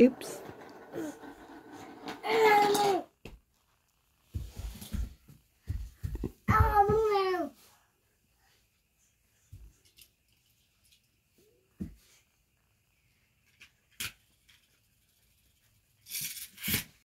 Oops.